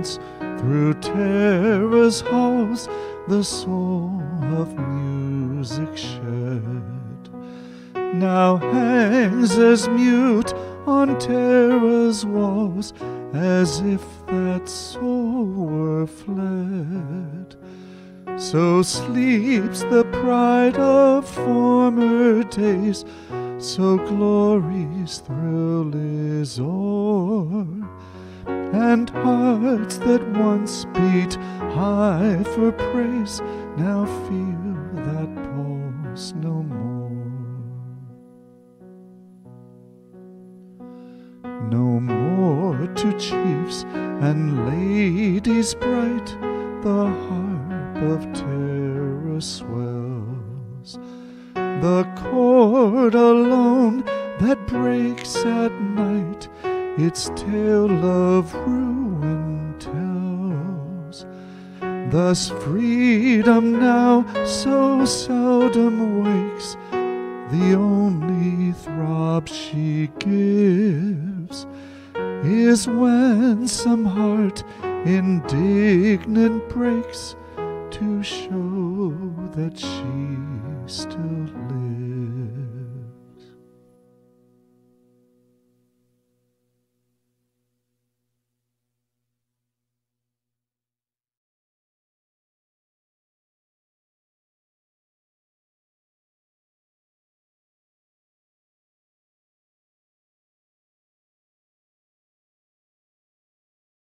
once through Tara's halls the soul of music shed, now hangs as mute on Tara's walls as if that soul were fled. So sleeps the pride of former days, so glory's thrill is o'er, and hearts that once beat high for praise now feel that pulse no more. No more to chiefs and ladies bright the harp of Tara swells. The chord alone that breaks at night. Its tale of ruin tells. Thus freedom now so seldom wakes, the only throb she gives is when some heart indignant breaks to show that she still lives.